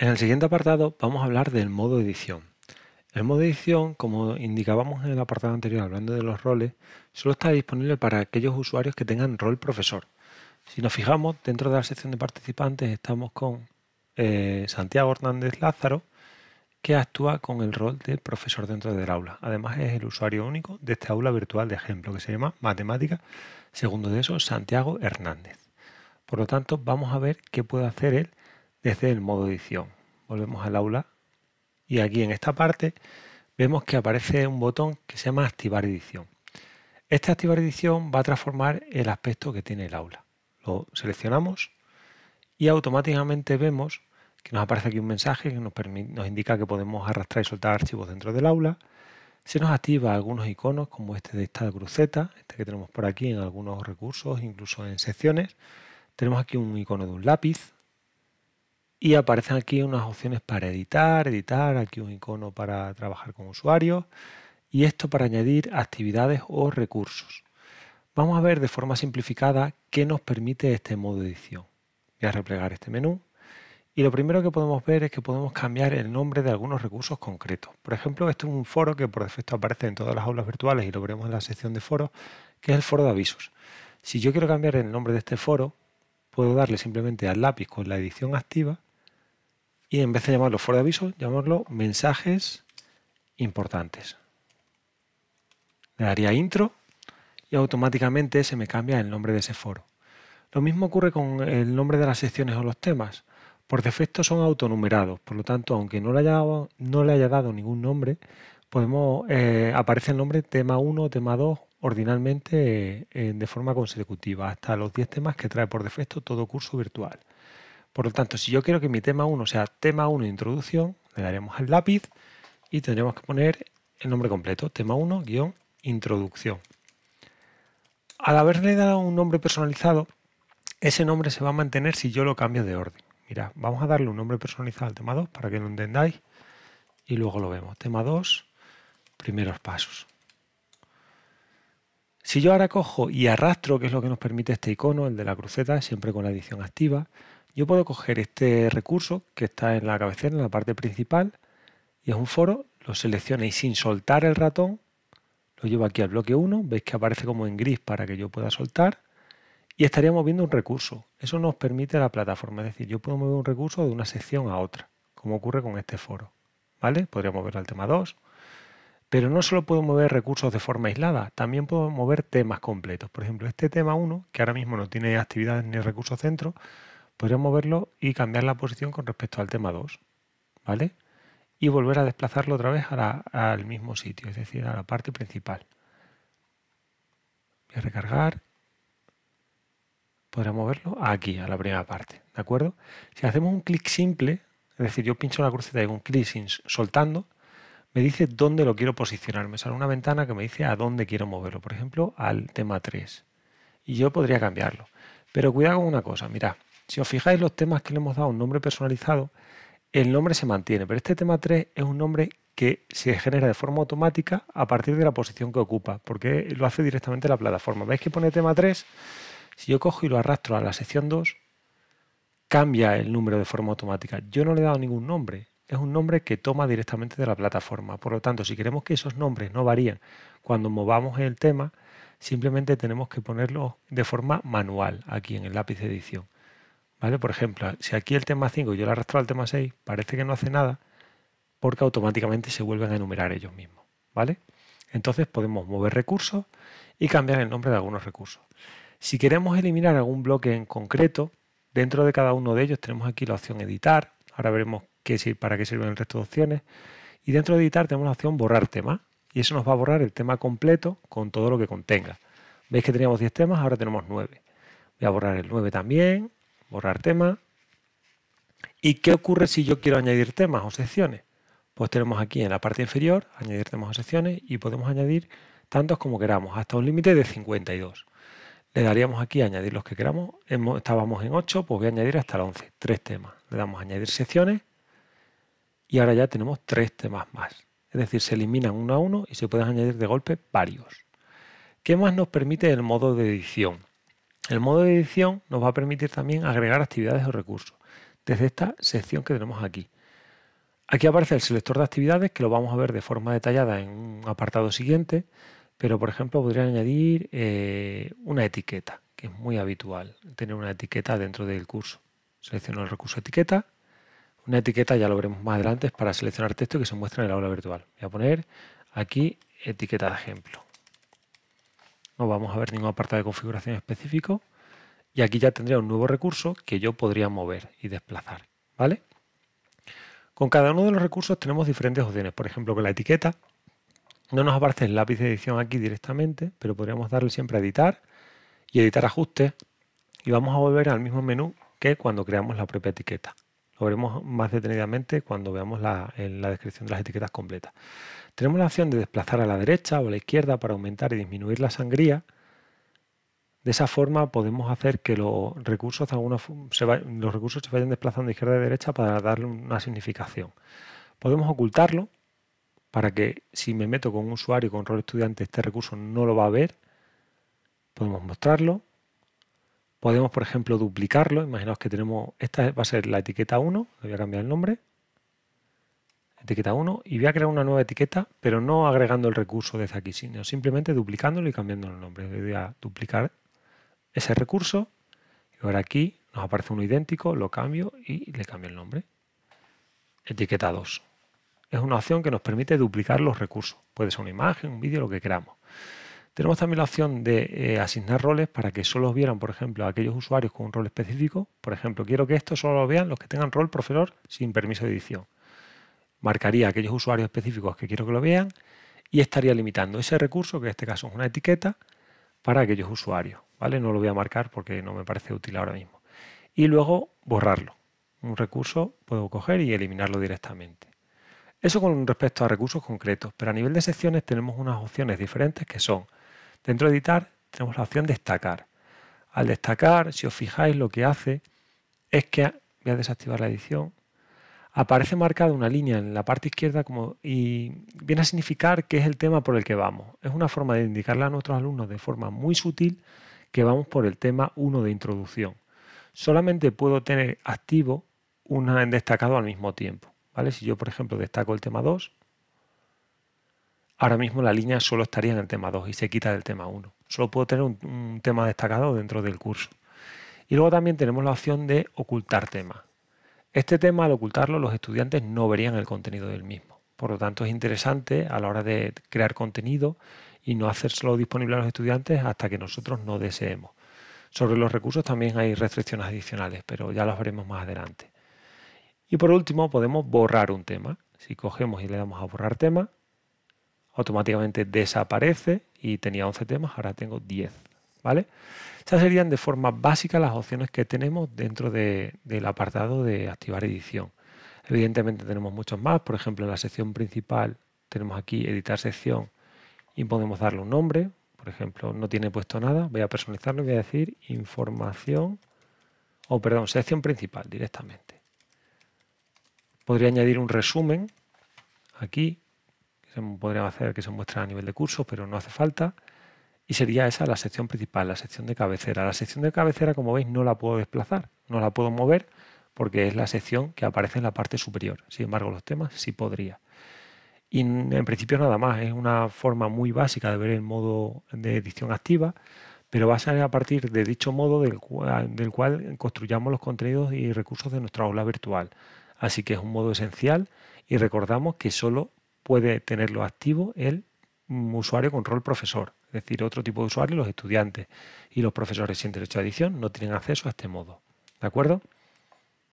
En el siguiente apartado vamos a hablar del modo edición. El modo edición, como indicábamos en el apartado anterior hablando de los roles, solo está disponible para aquellos usuarios que tengan rol profesor. Si nos fijamos, dentro de la sección de participantes estamos con eh, Santiago Hernández Lázaro, que actúa con el rol de profesor dentro del aula. Además es el usuario único de este aula virtual de ejemplo que se llama Matemática, segundo de eso Santiago Hernández. Por lo tanto, vamos a ver qué puede hacer él desde el modo edición. Volvemos al aula y aquí en esta parte vemos que aparece un botón que se llama activar edición. Este activar edición va a transformar el aspecto que tiene el aula. Lo seleccionamos y automáticamente vemos que nos aparece aquí un mensaje que nos, indica que podemos arrastrar y soltar archivos dentro del aula. Se nos activa algunos iconos como este de esta cruceta, este que tenemos por aquí en algunos recursos, incluso en secciones. Tenemos aquí un icono de un lápiz y aparecen aquí unas opciones para editar, editar, aquí un icono para trabajar con usuarios y esto para añadir actividades o recursos. Vamos a ver de forma simplificada qué nos permite este modo edición. Voy a replegar este menú y lo primero que podemos ver es que podemos cambiar el nombre de algunos recursos concretos. Por ejemplo, esto es un foro que por defecto aparece en todas las aulas virtuales y lo veremos en la sección de foros, que es el foro de avisos. Si yo quiero cambiar el nombre de este foro, puedo darle simplemente al lápiz con la edición activa y en vez de llamarlo foro de avisos, llamarlo mensajes importantes. Le daría intro y automáticamente se me cambia el nombre de ese foro. Lo mismo ocurre con el nombre de las secciones o los temas. Por defecto son autonumerados, por lo tanto, aunque no le haya, no le haya dado ningún nombre, podemos eh, aparece el nombre tema 1 o tema 2 ordinalmente eh, de forma consecutiva, hasta los 10 temas que trae por defecto todo curso virtual. Por lo tanto, si yo quiero que mi tema 1 sea tema 1 introducción, le daremos al lápiz y tendremos que poner el nombre completo, tema 1 guion introducción. Al haberle dado un nombre personalizado, ese nombre se va a mantener si yo lo cambio de orden. Mira, vamos a darle un nombre personalizado al tema 2 para que lo entendáis y luego lo vemos. Tema 2, primeros pasos. Si yo ahora cojo y arrastro, que es lo que nos permite este icono, el de la cruceta, siempre con la edición activa, yo puedo coger este recurso que está en la cabecera, en la parte principal, y es un foro, lo selecciono y sin soltar el ratón, lo llevo aquí al bloque 1, veis que aparece como en gris para que yo pueda soltar, y estaríamos viendo un recurso. Eso nos permite la plataforma, es decir, yo puedo mover un recurso de una sección a otra, como ocurre con este foro. ¿Vale? Podría mover al tema 2. Pero no solo puedo mover recursos de forma aislada, también puedo mover temas completos. Por ejemplo, este tema 1, que ahora mismo no tiene actividades ni recursos centro, podría moverlo y cambiar la posición con respecto al tema 2. ¿Vale? Y volver a desplazarlo otra vez al mismo sitio, es decir, a la parte principal. Voy a recargar podremos moverlo aquí, a la primera parte. ¿De acuerdo? Si hacemos un clic simple, es decir, yo pincho la cruceta y hago un clic sin, soltando, me dice dónde lo quiero posicionar. Me sale una ventana que me dice a dónde quiero moverlo. Por ejemplo, al tema 3. Y yo podría cambiarlo. Pero cuidado con una cosa, mirad. Si os fijáis los temas que le hemos dado un nombre personalizado, el nombre se mantiene. Pero este tema 3 es un nombre que se genera de forma automática a partir de la posición que ocupa, porque lo hace directamente la plataforma. ¿Veis que pone tema 3? Si yo cojo y lo arrastro a la sección 2, cambia el número de forma automática. Yo no le he dado ningún nombre, es un nombre que toma directamente de la plataforma. Por lo tanto, si queremos que esos nombres no varíen cuando movamos el tema, simplemente tenemos que ponerlo de forma manual aquí en el lápiz de edición. ¿Vale? Por ejemplo, si aquí el tema 5 yo lo arrastro al tema 6, parece que no hace nada porque automáticamente se vuelven a enumerar ellos mismos. ¿Vale? Entonces podemos mover recursos y cambiar el nombre de algunos recursos. Si queremos eliminar algún bloque en concreto, dentro de cada uno de ellos tenemos aquí la opción editar. Ahora veremos qué, para qué sirven el resto de opciones. Y dentro de editar tenemos la opción borrar tema. Y eso nos va a borrar el tema completo con todo lo que contenga. Veis que teníamos 10 temas, ahora tenemos 9. Voy a borrar el 9 también, borrar tema. ¿Y qué ocurre si yo quiero añadir temas o secciones? Pues tenemos aquí en la parte inferior, añadir temas o secciones, y podemos añadir tantos como queramos, hasta un límite de 52. Le daríamos aquí añadir los que queramos. Estábamos en 8, pues voy a añadir hasta el 11. Tres temas. Le damos a añadir secciones y ahora ya tenemos tres temas más. Es decir, se eliminan uno a uno y se pueden añadir de golpe varios. ¿Qué más nos permite el modo de edición? El modo de edición nos va a permitir también agregar actividades o recursos. desde esta sección que tenemos aquí. Aquí aparece el selector de actividades que lo vamos a ver de forma detallada en un apartado siguiente, pero por ejemplo podría añadir eh, una etiqueta, que es muy habitual tener una etiqueta dentro del curso. Selecciono el recurso etiqueta. Una etiqueta ya lo veremos más adelante para seleccionar texto que se muestra en el aula virtual. Voy a poner aquí etiqueta de ejemplo. No vamos a ver ningún apartado de configuración específico. Y aquí ya tendría un nuevo recurso que yo podría mover y desplazar. ¿Vale? Con cada uno de los recursos tenemos diferentes opciones. Por ejemplo, con la etiqueta no nos aparece el lápiz de edición aquí directamente, pero podríamos darle siempre a editar y editar ajustes y vamos a volver al mismo menú que cuando creamos la propia etiqueta. Lo veremos más detenidamente cuando veamos la, en la descripción de las etiquetas completas. Tenemos la opción de desplazar a la derecha o a la izquierda para aumentar y disminuir la sangría. De esa forma podemos hacer que los recursos, se los recursos se vayan desplazando de izquierda a derecha para darle una significación. Podemos ocultarlo para que si me meto con un usuario con rol estudiante este recurso no lo va a ver. Podemos mostrarlo. Podemos, por ejemplo, duplicarlo. Imaginaos que tenemos, esta va a ser la etiqueta 1, le voy a cambiar el nombre. Etiqueta 1 y voy a crear una nueva etiqueta, pero no agregando el recurso desde aquí, sino simplemente duplicándolo y cambiando el nombre. Voy a duplicar ese recurso y ahora aquí nos aparece uno idéntico, lo cambio y le cambio el nombre. Etiqueta 2 es una opción que nos permite duplicar los recursos. Puede ser una imagen, un vídeo, lo que queramos. Tenemos también la opción de eh, asignar roles para que solo vieran, por ejemplo, aquellos usuarios con un rol específico. Por ejemplo, quiero que esto solo lo vean los que tengan rol profesor sin permiso de edición. Marcaría aquellos usuarios específicos que quiero que lo vean y estaría limitando ese recurso, que en este caso es una etiqueta, para aquellos usuarios. ¿vale? No lo voy a marcar porque no me parece útil ahora mismo. Y luego borrarlo. Un recurso puedo coger y eliminarlo directamente. Eso con respecto a recursos concretos, pero a nivel de secciones tenemos unas opciones diferentes que son, dentro de editar tenemos la opción destacar. Al destacar, si os fijáis, lo que hace es que, voy a desactivar la edición, aparece marcada una línea en la parte izquierda como, y viene a significar que es el tema por el que vamos. Es una forma de indicarle a nuestros alumnos de forma muy sutil que vamos por el tema 1 de introducción. Solamente puedo tener activo una en destacado al mismo tiempo. Si yo, por ejemplo, destaco el tema 2, ahora mismo la línea solo estaría en el tema 2 y se quita del tema 1. Solo puedo tener un, tema destacado dentro del curso. Y luego también tenemos la opción de ocultar temas. Este tema, al ocultarlo, los estudiantes no verían el contenido del mismo. Por lo tanto, es interesante a la hora de crear contenido y no hacérselo disponible a los estudiantes hasta que nosotros no deseemos. Sobre los recursos también hay restricciones adicionales, pero ya las veremos más adelante. Y por último podemos borrar un tema. Si cogemos y le damos a borrar tema, automáticamente desaparece y tenía 11 temas, ahora tengo 10. ¿Vale? Estas serían de forma básica las opciones que tenemos dentro del apartado de activar edición. Evidentemente tenemos muchos más, por ejemplo en la sección principal tenemos aquí editar sección y podemos darle un nombre, por ejemplo no tiene puesto nada, voy a personalizarlo y voy a decir información, o perdón, sección principal directamente. Podría añadir un resumen aquí, que se podría hacer que se muestre a nivel de curso, pero no hace falta. Y sería esa la sección principal, la sección de cabecera. La sección de cabecera, como veis, no la puedo desplazar, no la puedo mover porque es la sección que aparece en la parte superior. Sin embargo, los temas sí podría. Y en principio nada más, es una forma muy básica de ver el modo de edición activa, pero va a ser a partir de dicho modo del cual, del cual construyamos los contenidos y recursos de nuestra aula virtual. Así que es un modo esencial y recordamos que solo puede tenerlo activo el usuario con rol profesor, es decir, otro tipo de usuario, los estudiantes y los profesores sin derecho a edición no tienen acceso a este modo. ¿De acuerdo?